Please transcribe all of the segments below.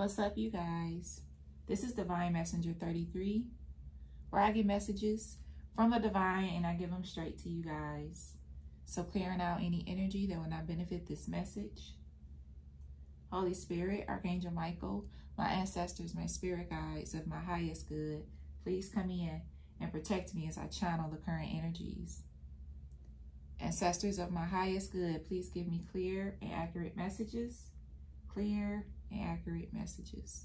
What's up, you guys? This is Divine Messenger 33, where I get messages from the divine and I give them straight to you guys. So clearing out any energy that will not benefit this message. Holy Spirit, Archangel Michael, my ancestors, my spirit guides of my highest good, please come in and protect me as I channel the current energies. Ancestors of my highest good, please give me clear and accurate messages. Clear and accurate messages.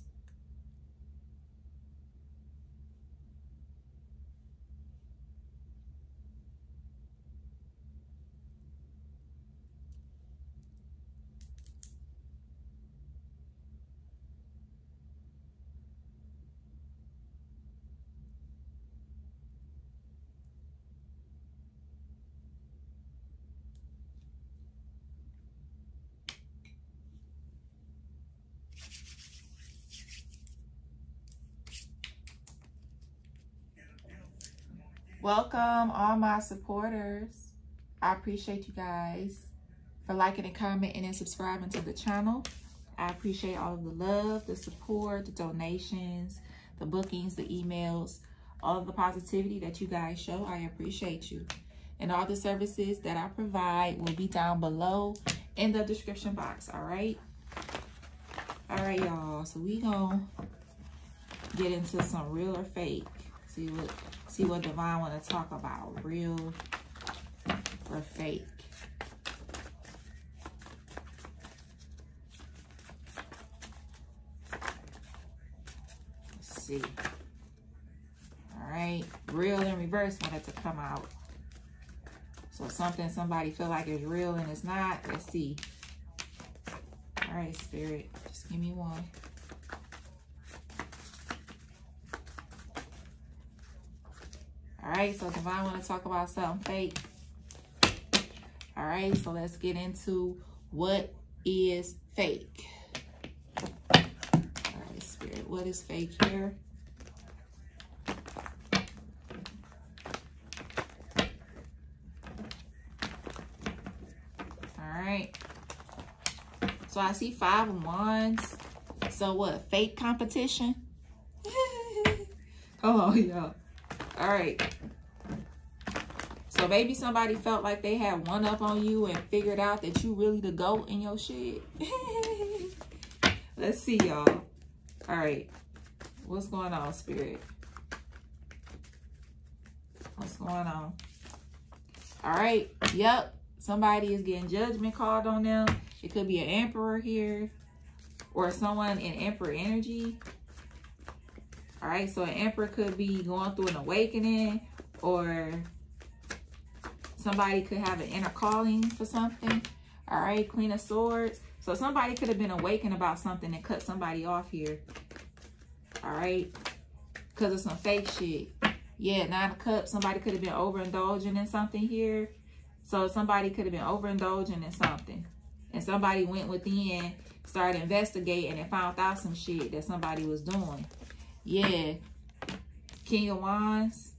Welcome, all my supporters. I appreciate you guys for liking and commenting and subscribing to the channel. I appreciate all of the love, the support, the donations, the bookings, the emails, all of the positivity that you guys show. I appreciate you. And all the services that I provide will be down below in the description box, all right? All right, y'all. So we gonna get into some real or fake. See what see what Divine want to talk about. Real or fake. Let's see. All right. Real and reverse wanted to come out. So something somebody feel like is real and it's not. Let's see. All right, Spirit. Just give me one. All right, so Divine want to talk about something fake. All right, so let's get into what is fake. All right, Spirit, what is fake here? All right. So I see five of wands. So what, fake competition? Oh, Come on, y'all. All right. So maybe somebody felt like they had one up on you and figured out that you really the goat in your shit. Let's see, y'all. All right. What's going on, Spirit? What's going on? All right. Yep. Somebody is getting judgment called on them. It could be an emperor here or someone in emperor energy. All right, so an emperor could be going through an awakening or somebody could have an inner calling for something. All right, Queen of Swords. So somebody could have been awakened about something and cut somebody off here. All right, because of some fake shit. Yeah, Nine of Cups. Somebody could have been overindulging in something here. So somebody could have been overindulging in something. And somebody went within, started investigating and found out some shit that somebody was doing. Yeah. King of Wands.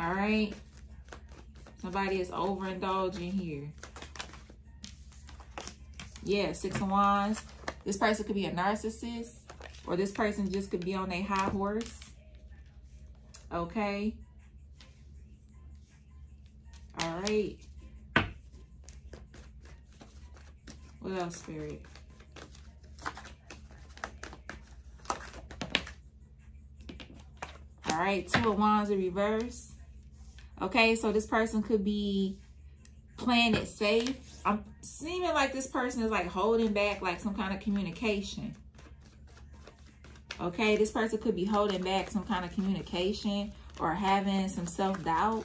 All right. Somebody is overindulging here. Yeah, Six of Wands. This person could be a narcissist. Or this person just could be on a high horse. Okay. All right. What else, Spirit? All right, two of wands in reverse. Okay, so this person could be playing it safe. I'm seeming like this person is like holding back like some kind of communication. Okay, this person could be holding back some kind of communication or having some self-doubt.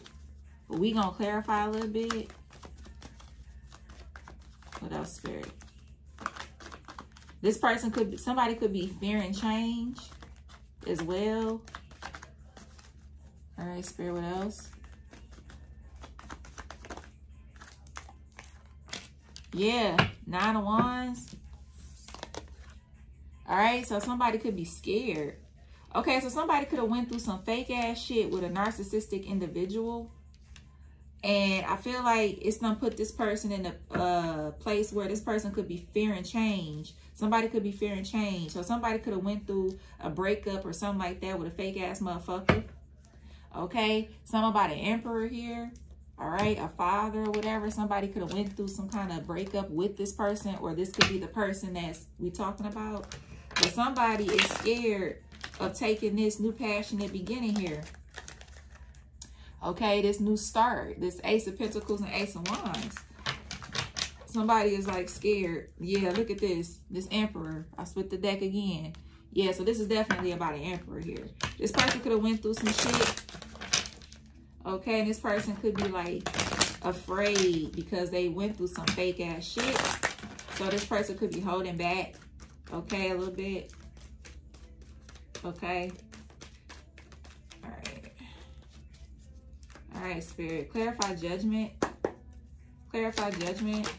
We gonna clarify a little bit. What else, Spirit? This person could be, somebody could be fearing change as well. All right, Spirit, what else? Yeah, Nine of Wands. All right, so somebody could be scared. Okay, so somebody could have went through some fake ass shit with a narcissistic individual. And I feel like it's to put this person in a uh, place where this person could be fearing change. Somebody could be fearing change. So somebody could have went through a breakup or something like that with a fake ass motherfucker. Okay. Something about an emperor here. All right. A father or whatever. Somebody could have went through some kind of breakup with this person. Or this could be the person that's we talking about. But somebody is scared of taking this new passionate beginning here. Okay, this new start, this Ace of Pentacles and Ace of Wands. Somebody is like scared. Yeah, look at this. This Emperor. I split the deck again. Yeah, so this is definitely about an Emperor here. This person could have went through some shit. Okay, and this person could be like afraid because they went through some fake ass shit. So this person could be holding back. Okay, a little bit. Okay. All right. All right, Spirit. Clarify judgment. Clarify judgment.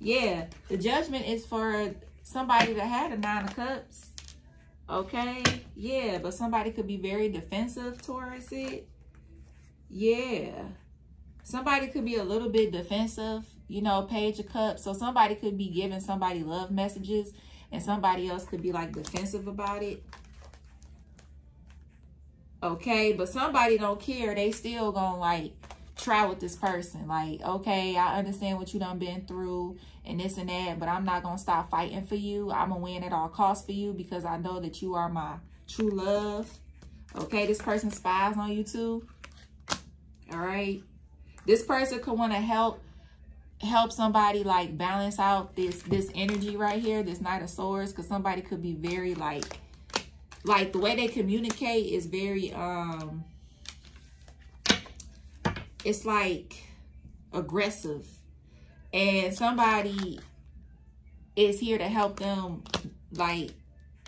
Yeah, the judgment is for somebody that had a nine of cups. Okay. Yeah, but somebody could be very defensive towards it. Yeah. Somebody could be a little bit defensive, you know, page of cups. So somebody could be giving somebody love messages and somebody else could be like defensive about it. Okay, but somebody don't care. They still gonna like try with this person. Like, okay, I understand what you done been through and this and that, but I'm not gonna stop fighting for you. I'm gonna win at all costs for you because I know that you are my true love. Okay, this person spies on you too. All right. This person could want to help help somebody like balance out this this energy right here, this Knight of Swords, because somebody could be very like, like the way they communicate is very, um, it's like aggressive. And somebody is here to help them like,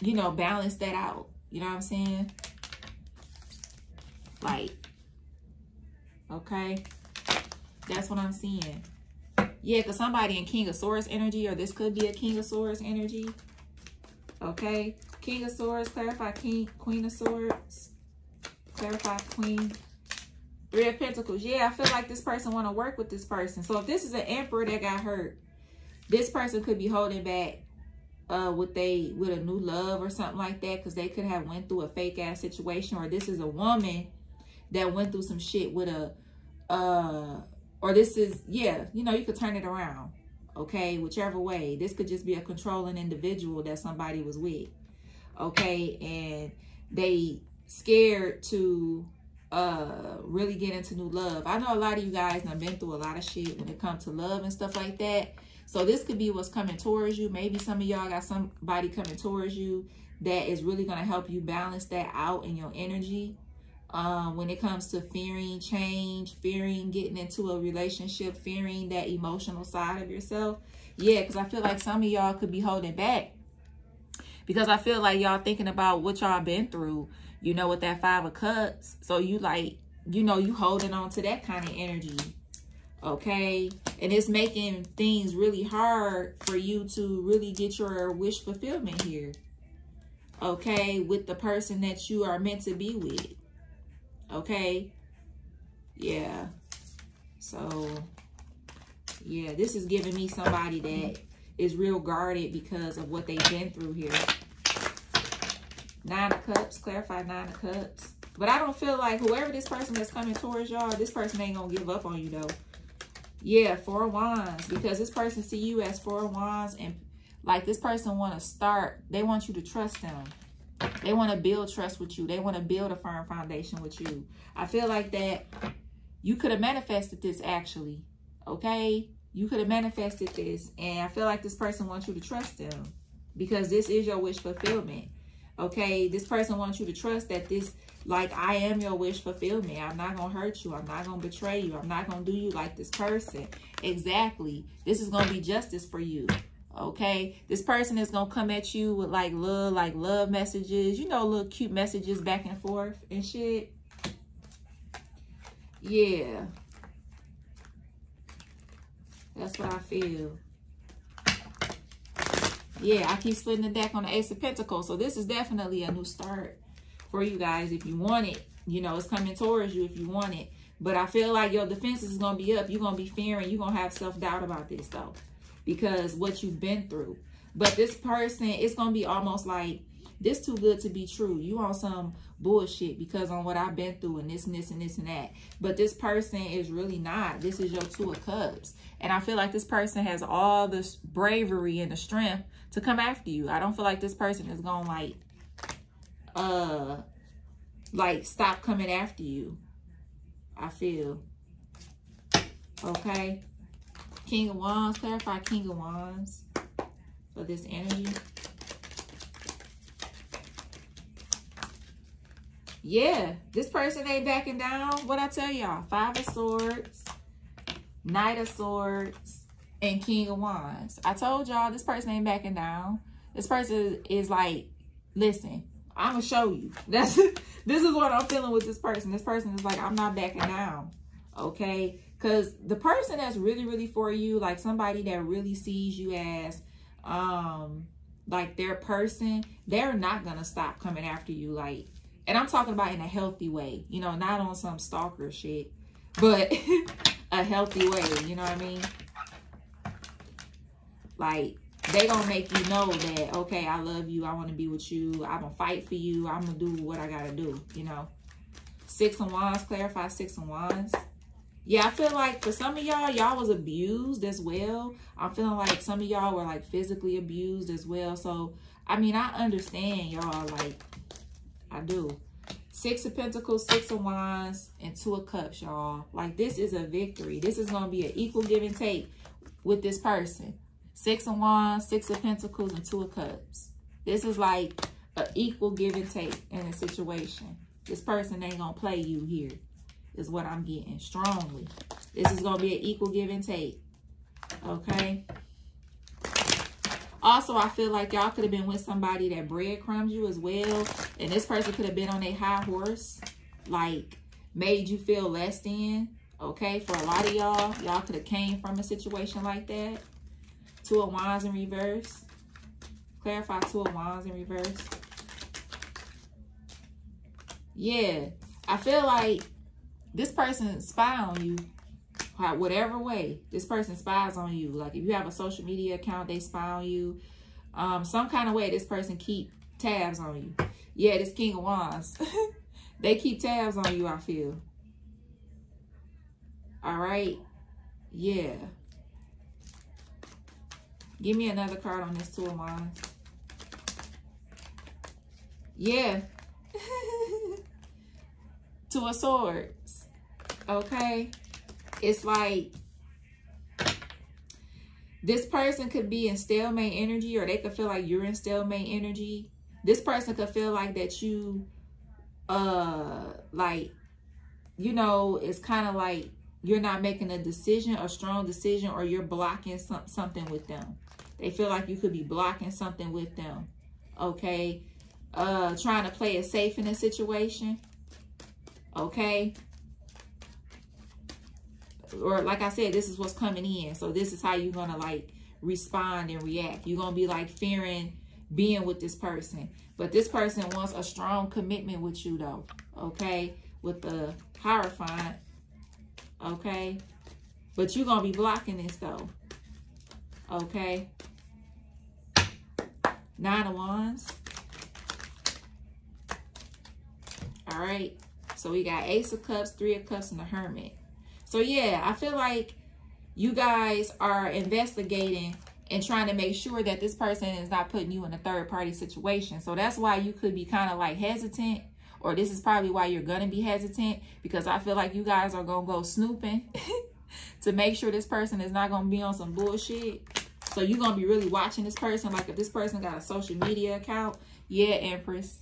you know, balance that out. You know what I'm saying? Like, okay. That's what I'm seeing. Yeah, because somebody in King of Swords energy, or this could be a King of Swords energy. Okay. King of Swords, clarify King, Queen of Swords. Clarify Queen. Three of Pentacles. Yeah, I feel like this person want to work with this person. So if this is an Emperor that got hurt, this person could be holding back uh with they with a new love or something like that because they could have went through a fake ass situation or this is a woman that went through some shit with a uh or this is, yeah, you know, you could turn it around. Okay, whichever way. This could just be a controlling individual that somebody was with. Okay, and they scared to uh really get into new love. I know a lot of you guys have been through a lot of shit when it comes to love and stuff like that. So this could be what's coming towards you. Maybe some of y'all got somebody coming towards you that is really going to help you balance that out in your energy um, when it comes to fearing change, fearing getting into a relationship, fearing that emotional side of yourself. Yeah, because I feel like some of y'all could be holding back because I feel like y'all thinking about what y'all been through, you know, with that five of cups. So you like, you know, you holding on to that kind of energy. Okay. And it's making things really hard for you to really get your wish fulfillment here. Okay. With the person that you are meant to be with. Okay. Yeah. So, yeah, this is giving me somebody that is real guarded because of what they've been through here. Nine of Cups, clarify Nine of Cups. But I don't feel like whoever this person that's coming towards y'all, this person ain't going to give up on you, though. Yeah, Four Wands. Because this person see you as Four Wands. And, like, this person want to start. They want you to trust them. They want to build trust with you. They want to build a firm foundation with you. I feel like that you could have manifested this actually. Okay? You could have manifested this. And I feel like this person wants you to trust them. Because this is your wish fulfillment. Okay? This person wants you to trust that this, like, I am your wish fulfillment. I'm not going to hurt you. I'm not going to betray you. I'm not going to do you like this person. Exactly. This is going to be justice for you okay this person is gonna come at you with like love like love messages you know little cute messages back and forth and shit yeah that's what i feel yeah i keep splitting the deck on the ace of pentacles so this is definitely a new start for you guys if you want it you know it's coming towards you if you want it But I feel like your defenses is to be up. You're to be fearing. You're to have self-doubt about this, though. Because what you've been through. But this person, it's going to be almost like, this too good to be true. You on some bullshit because on what I've been through and this and this and this and that. But this person is really not. This is your two of cups. And I feel like this person has all this bravery and the strength to come after you. I don't feel like this person is going to like, uh, like stop coming after you. I feel. Okay. King of Wands. Clarify King of Wands for this energy. Yeah, this person ain't backing down. What I tell y'all, Five of Swords, Knight of Swords, and King of Wands. I told y'all this person ain't backing down. This person is like, listen, I'm gonna show you. That's this is what I'm feeling with this person. This person is like, I'm not backing down. Okay, because the person that's really, really for you, like somebody that really sees you as, um, like their person, they're not gonna stop coming after you. Like and I'm talking about in a healthy way, you know, not on some stalker shit, but a healthy way, you know what I mean? Like, they gonna make you know that, okay, I love you, I want to be with you, I'm gonna fight for you, I'm gonna do what I gotta do, you know? Six of Wands, clarify Six of Wands. Yeah, I feel like for some of y'all, y'all was abused as well. I'm feeling like some of y'all were like physically abused as well. So, I mean, I understand y'all like I do. Six of Pentacles, Six of Wands, and Two of Cups, y'all. Like, this is a victory. This is going to be an equal give and take with this person. Six of Wands, Six of Pentacles, and Two of Cups. This is like an equal give and take in a situation. This person ain't going to play you here, is what I'm getting strongly. This is going to be an equal give and take. Okay? Also, I feel like y'all could have been with somebody that breadcrumbs you as well. And this person could have been on a high horse. Like, made you feel less than. Okay, for a lot of y'all, y'all could have came from a situation like that. Two of Wands in reverse. Clarify Two of Wands in reverse. Yeah, I feel like this person spy on you whatever way this person spies on you. Like if you have a social media account, they spy on you. Um, some kind of way this person keep tabs on you. Yeah, this King of Wands. they keep tabs on you, I feel. All right. Yeah. Give me another card on this Two of Wands. Yeah. Two of Swords. Okay it's like this person could be in stalemate energy or they could feel like you're in stalemate energy. This person could feel like that you, uh, like, you know, it's kind of like you're not making a decision, a strong decision, or you're blocking some, something with them. They feel like you could be blocking something with them. Okay. Uh, trying to play it safe in a situation. Okay or like I said, this is what's coming in. So this is how you're going to like respond and react. You're going to be like fearing being with this person. But this person wants a strong commitment with you though. Okay. With the Hierophant. Okay. But you're going to be blocking this though. Okay. Nine of Wands. All right. So we got Ace of Cups, Three of Cups, and the Hermit. So yeah, I feel like you guys are investigating and trying to make sure that this person is not putting you in a third party situation. So that's why you could be kind of like hesitant or this is probably why you're going to be hesitant because I feel like you guys are going to go snooping to make sure this person is not going to be on some bullshit. So you're going to be really watching this person. Like if this person got a social media account, yeah, Empress.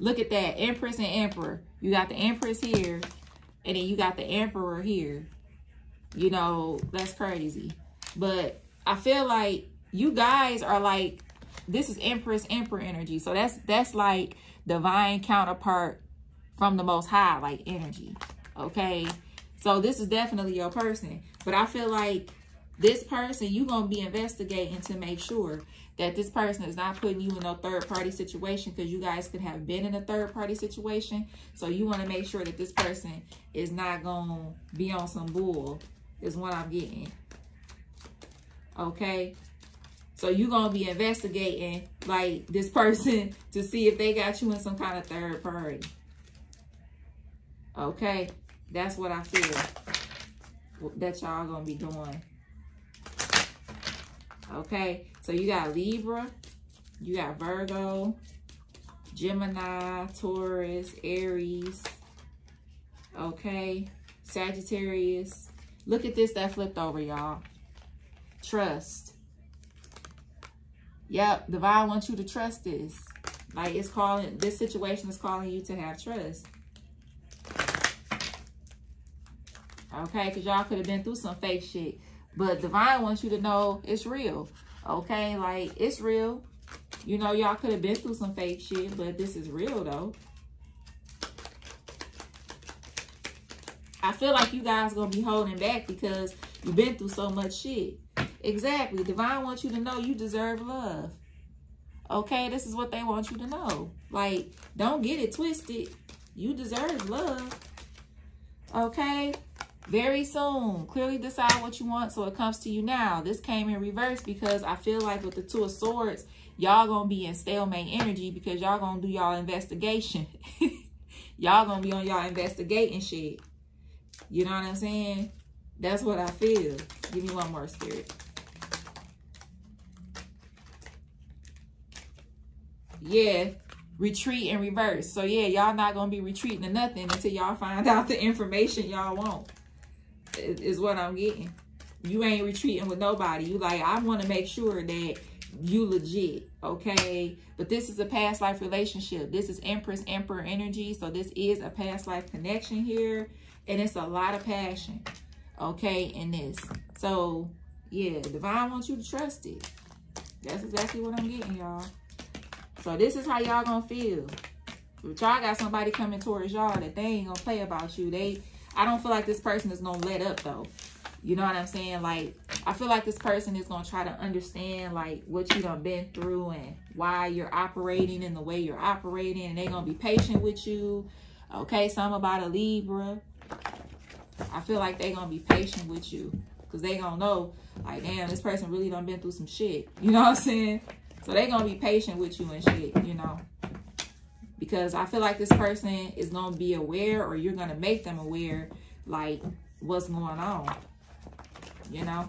Look at that, Empress and Emperor. You got the Empress here and then you got the emperor here. You know, that's crazy. But I feel like you guys are like, this is Empress, Emperor energy. So that's that's like divine counterpart from the most high, like energy. Okay. So this is definitely your person. But I feel like this person, you're going to be investigating to make sure that this person is not putting you in a third party situation because you guys could have been in a third party situation. So you want to make sure that this person is not going to be on some bull is what I'm getting. Okay. So you're going to be investigating like this person to see if they got you in some kind of third party. Okay. That's what I feel that y'all going to be doing. Okay. So you got Libra, you got Virgo, Gemini, Taurus, Aries, okay, Sagittarius. Look at this that flipped over, y'all. Trust. Yep, divine wants you to trust this. Like it's calling, this situation is calling you to have trust. Okay, because y'all could have been through some fake shit. But divine wants you to know it's real. Okay, like it's real. You know, y'all could have been through some fake shit, but this is real though. I feel like you guys gonna be holding back because you've been through so much shit. Exactly. Divine wants you to know you deserve love. Okay, this is what they want you to know. Like, don't get it twisted. You deserve love. Okay? Very soon. Clearly decide what you want so it comes to you now. This came in reverse because I feel like with the Two of Swords, y'all going to be in stalemate energy because y'all going to do y'all investigation. y'all going to be on y'all investigating shit. You know what I'm saying? That's what I feel. Give me one more, Spirit. Yeah, retreat in reverse. So yeah, y'all not gonna be retreating to nothing until y'all find out the information y'all want is what I'm getting. You ain't retreating with nobody. You like, I want to make sure that you legit, okay? But this is a past life relationship. This is Empress, Emperor energy. So this is a past life connection here. And it's a lot of passion, okay, in this. So, yeah, Divine wants you to trust it. That's exactly what I'm getting, y'all. So this is how y'all gonna feel. If y'all got somebody coming towards y'all that they ain't gonna play about you, they I don't feel like this person is going to let up though. You know what I'm saying? Like, I feel like this person is going to try to understand, like, what you done been through and why you're operating in the way you're operating. And they're going to be patient with you. Okay, so I'm about a Libra. I feel like they're going to be patient with you. Because they going to know, like, damn, this person really done been through some shit. You know what I'm saying? So they're going to be patient with you and shit, you know because I feel like this person is going to be aware or you're going to make them aware like what's going on, you know?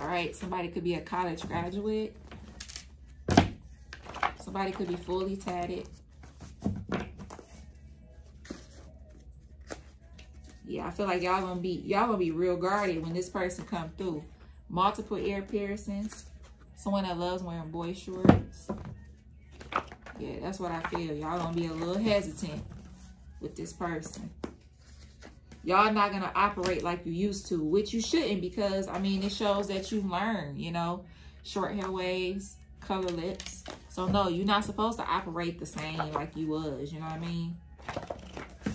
All right, somebody could be a college graduate. Somebody could be fully tatted. Yeah, I feel like y'all gonna be y'all gonna be real guarded when this person come through. Multiple ear piercings. Someone that loves wearing boy shorts. Yeah, that's what I feel. Y'all gonna be a little hesitant with this person. Y'all not gonna operate like you used to, which you shouldn't because, I mean, it shows that you learn, you know, short hair waves, color lips. So no, you're not supposed to operate the same like you was, you know what I mean?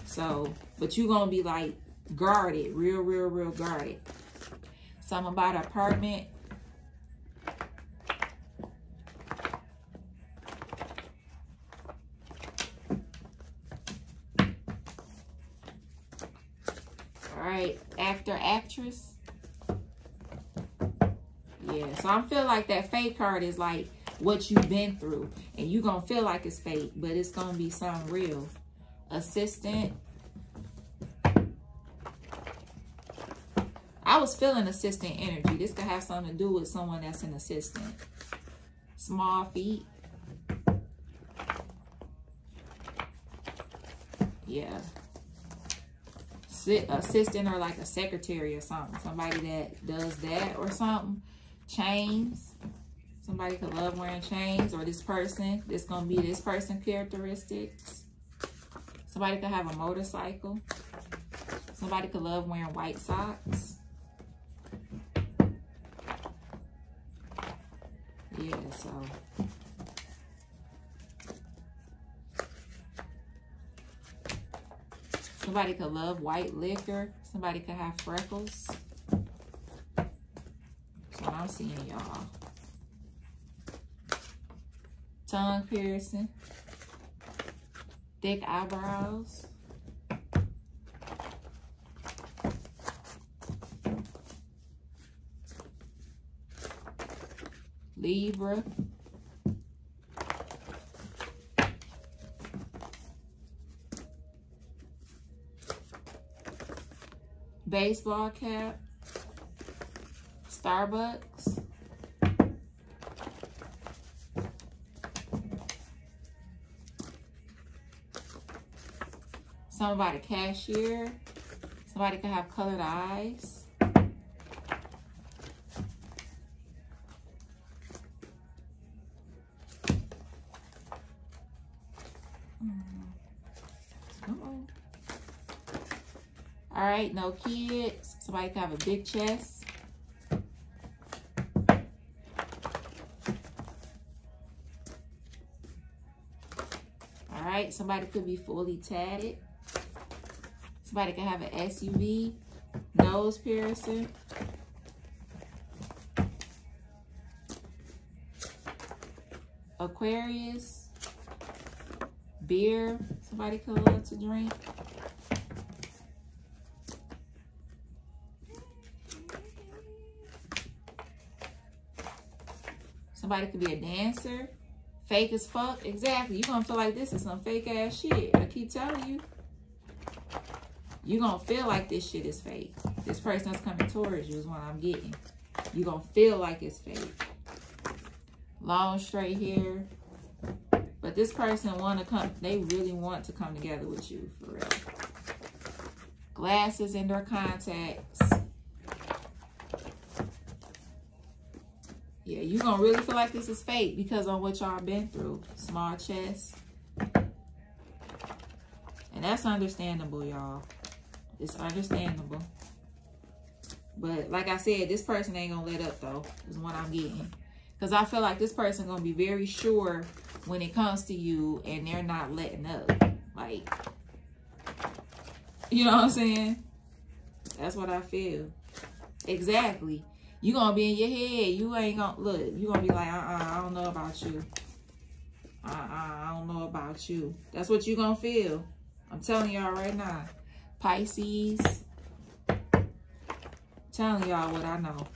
So, but you gonna be like guarded, real, real, real guarded. Something about apartment, right? Actor, actress. Yeah, so I feel like that fake card is like what you've been through. And you're going to feel like it's fake, but it's going to be something real. Assistant. I was feeling assistant energy. This could have something to do with someone that's an assistant. Small feet. Yeah assistant or like a secretary or something. Somebody that does that or something. Chains. Somebody could love wearing chains or this person. This going to be this person characteristics. Somebody could have a motorcycle. Somebody could love wearing white socks. Yeah, so Somebody could love white liquor. Somebody could have freckles. I'm seeing, y'all. Tongue piercing. Thick eyebrows. Libra. Baseball cap. Starbucks. Somebody cashier. Somebody could have colored eyes. Mm. All right, no kids. Somebody can have a big chest. Right, somebody could be fully tatted. Somebody can have an SUV, nose piercing. Aquarius, beer, somebody could love to drink. Somebody could be a dancer. Fake as fuck. Exactly. You're going to feel like this is some fake ass shit. I keep telling you. You're going to feel like this shit is fake. This person that's coming towards you is what I'm getting. You're going to feel like it's fake. Long straight hair. But this person want to come, they really want to come together with you, for real. Glasses in their contacts. Yeah, you're going to really feel like this is fake because on what y'all been through. Small chest. And that's understandable, y'all. It's understandable. But like I said, this person ain't going to let up, though, is what I'm getting. Because I feel like this person going to be very sure when it comes to you and they're not letting up. Like, you know what I'm saying? That's what I feel. Exactly you gonna be in your head. You ain't gonna look. You gonna be like, uh, uh I don't know about you. Uh, uh, I don't know about you. That's what you gonna feel. I'm telling y'all right now. Pisces. Telling y'all what I know.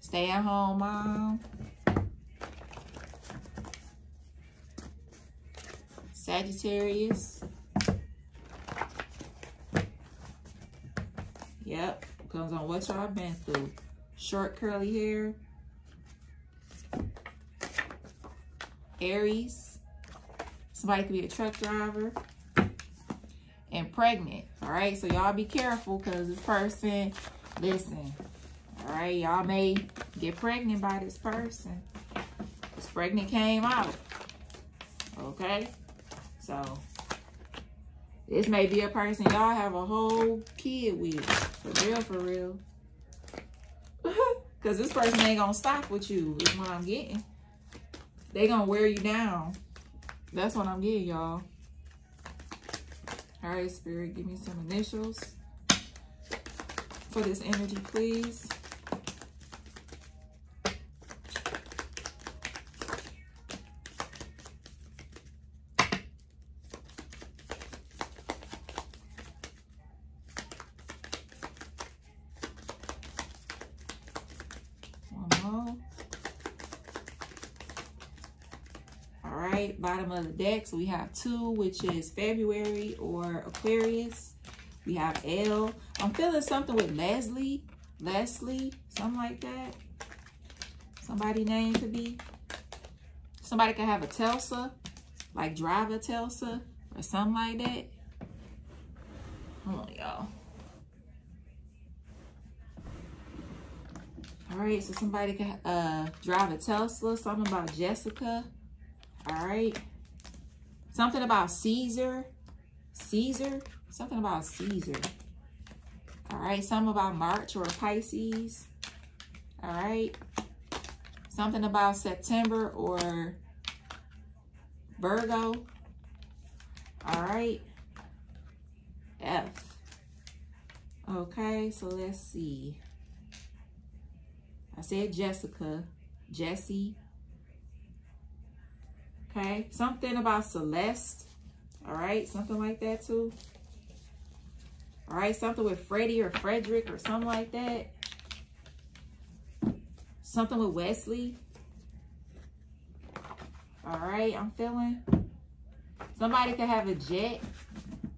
Stay at home, mom. Sagittarius. Yep, comes on what y'all been through. Short curly hair. Aries. Somebody could be a truck driver. And pregnant. All right, so y'all be careful because this person, listen. All right, y'all may get pregnant by this person. This pregnant came out. Okay, so this may be a person y'all have a whole kid with. For real, for real. Because this person ain't going to stop with you is what I'm getting. They going to wear you down. That's what I'm getting, y'all. All right, Spirit, give me some initials for this energy, please. Bottom of the deck. So we have two, which is February or Aquarius. We have L. I'm feeling something with Leslie. Leslie, something like that. Somebody name could be. Somebody could have a Telsa, like drive a Telsa or something like that. Hold on, y'all. All right, so somebody could uh, drive a Tesla, something about Jessica. All right. Something about Caesar. Caesar. Something about Caesar. All right. Something about March or Pisces. All right. Something about September or Virgo. All right. F. Okay, so let's see. I said Jessica, Jesse. Okay, something about Celeste. All right, something like that too. All right, something with Freddie or Frederick or something like that. Something with Wesley. All right, I'm feeling. Somebody could have a jet.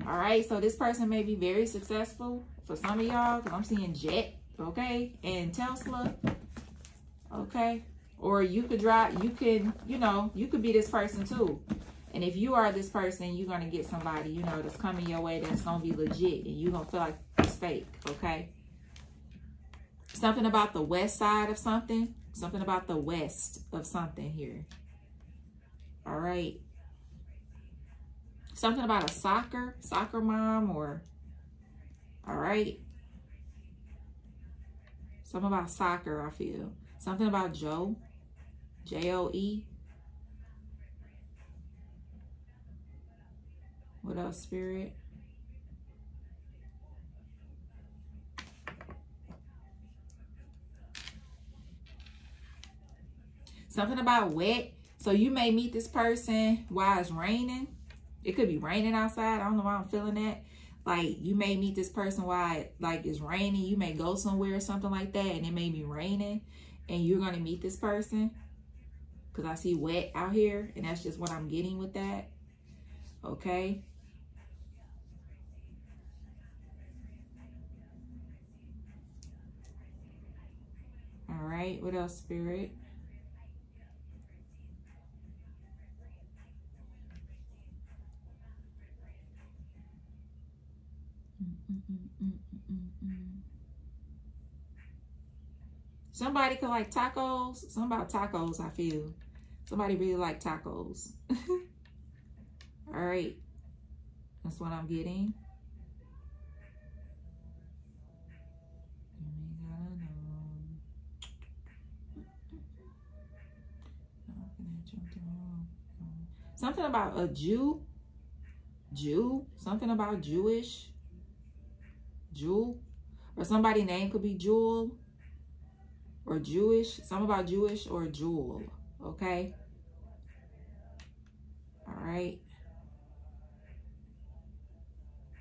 All right, so this person may be very successful for some of y'all because I'm seeing jet, okay, and Tesla, okay. Or you could drive, you can, you know, you could be this person too. And if you are this person, you're going to get somebody, you know, that's coming your way that's going to be legit. And you're going to feel like it's fake, okay? Something about the west side of something. Something about the west of something here. All right. Something about a soccer, soccer mom or, all right. Something about soccer, I feel. Something about Joe, J-O-E. What else, Spirit? Something about wet. So you may meet this person while it's raining. It could be raining outside. I don't know why I'm feeling that. Like you may meet this person while it, like it's raining. You may go somewhere or something like that and it may be raining and you're to meet this person. Because I see wet out here and that's just what I'm getting with that. Okay. All right, what else, Spirit? Mm, mm, mm, Somebody could like tacos. Something about tacos, I feel. Somebody really like tacos. All right. That's what I'm getting. Something about a Jew. Jew. Something about Jewish. Jewel. Or somebody name could be Jewel. Or Jewish. Something about Jewish or Jewel. Okay. All right.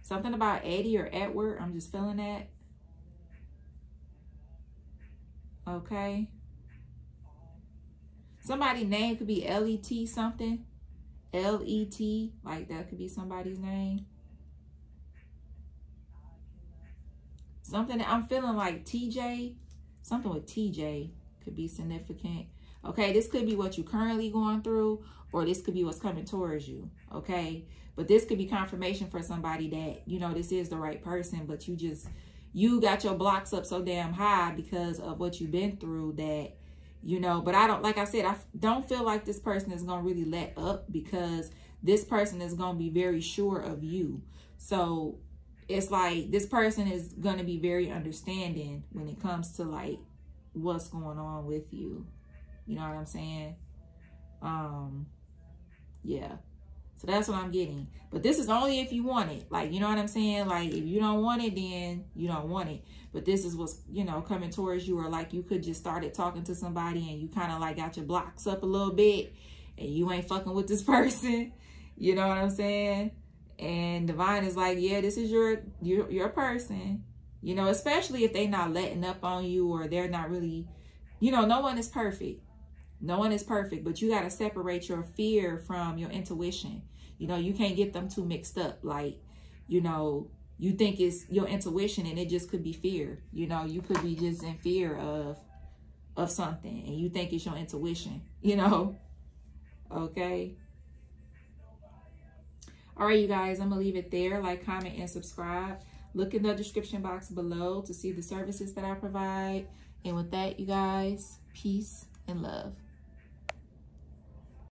Something about Eddie or Edward. I'm just feeling that. Okay. Somebody name could be L-E-T something. L-E-T, like that could be somebody's name. Something I'm feeling like TJ, something with TJ could be significant. Okay, this could be what you're currently going through, or this could be what's coming towards you. Okay, but this could be confirmation for somebody that, you know, this is the right person, but you just, you got your blocks up so damn high because of what you've been through that you know but i don't like i said i don't feel like this person is gonna really let up because this person is gonna be very sure of you so it's like this person is gonna be very understanding when it comes to like what's going on with you you know what i'm saying um yeah so that's what I'm getting. But this is only if you want it. Like, you know what I'm saying? Like, if you don't want it, then you don't want it. But this is what's, you know, coming towards you. Or like you could just started talking to somebody and you kind of like got your blocks up a little bit. And you ain't fucking with this person. You know what I'm saying? And Divine is like, yeah, this is your, your, your person. You know, especially if they not letting up on you or they're not really, you know, no one is perfect. No one is perfect, but you got to separate your fear from your intuition. You know, you can't get them too mixed up. Like, you know, you think it's your intuition and it just could be fear. You know, you could be just in fear of of something and you think it's your intuition, you know? Okay. All right, you guys, I'm going to leave it there. Like, comment, and subscribe. Look in the description box below to see the services that I provide. And with that, you guys, peace and love.